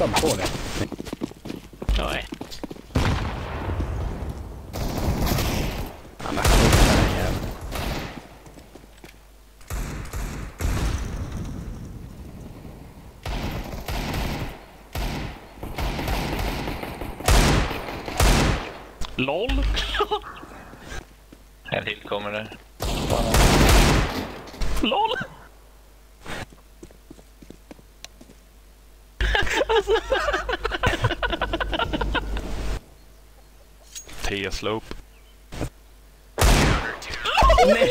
Stam på det. Nej. Ja, men skjut den jäveln. LOL! En till kommer det. LOL! T-slope. Nej!